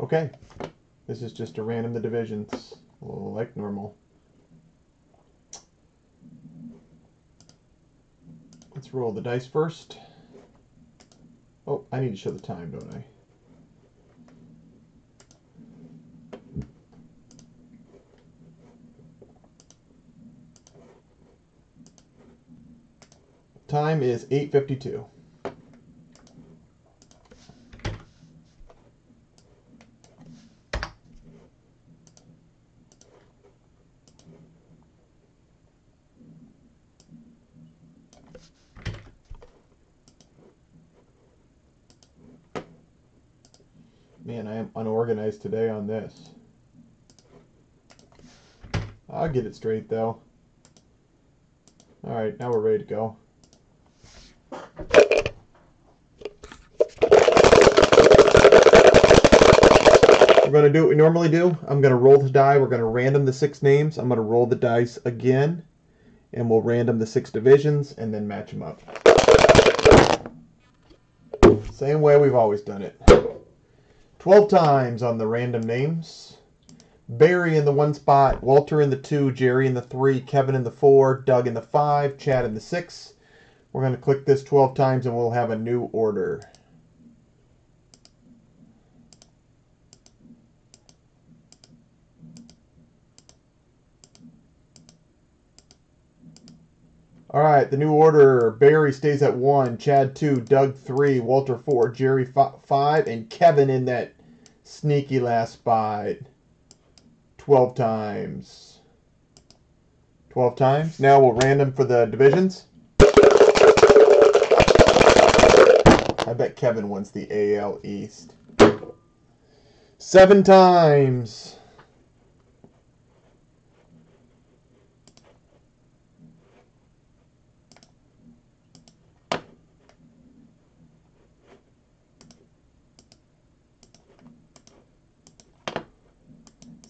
Okay, this is just to random the divisions, like normal. Let's roll the dice first. Oh, I need to show the time, don't I? Time is 8.52. Man, I am unorganized today on this. I'll get it straight though. Alright, now we're ready to go. We're going to do what we normally do. I'm going to roll the die. We're going to random the six names. I'm going to roll the dice again. And we'll random the six divisions and then match them up. Same way we've always done it. 12 times on the random names. Barry in the one spot, Walter in the two, Jerry in the three, Kevin in the four, Doug in the five, Chad in the six. We're going to click this 12 times and we'll have a new order. All right, the new order. Barry stays at one, Chad two, Doug three, Walter four, Jerry five, and Kevin in that sneaky last spot. 12 times. 12 times. Now we'll random for the divisions. I bet Kevin wants the AL East. Seven times.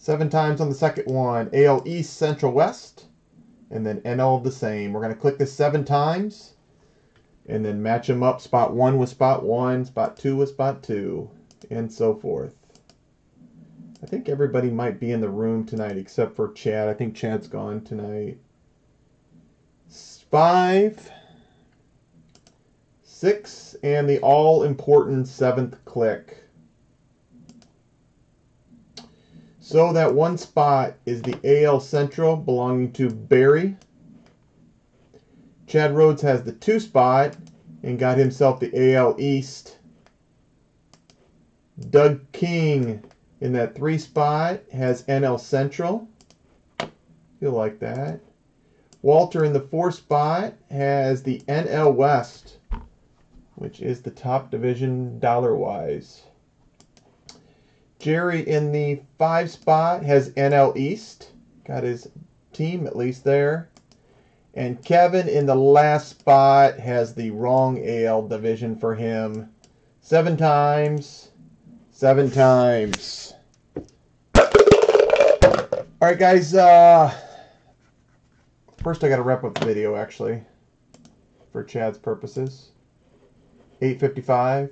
Seven times on the second one. AL East, Central West. And then NL the same. We're going to click this seven times. And then match them up. Spot one with spot one. Spot two with spot two. And so forth. I think everybody might be in the room tonight except for Chad. I think Chad's gone tonight. Five. Six. And the all-important seventh click. So that one spot is the AL Central belonging to Barry. Chad Rhodes has the two spot and got himself the AL East. Doug King in that three spot has NL Central. Feel like that. Walter in the four spot has the NL West, which is the top division dollar wise. Jerry in the five spot has NL East. Got his team at least there. And Kevin in the last spot has the wrong AL division for him. Seven times. Seven times. All right, guys. Uh, first, I got to wrap up the video, actually, for Chad's purposes. 8.55.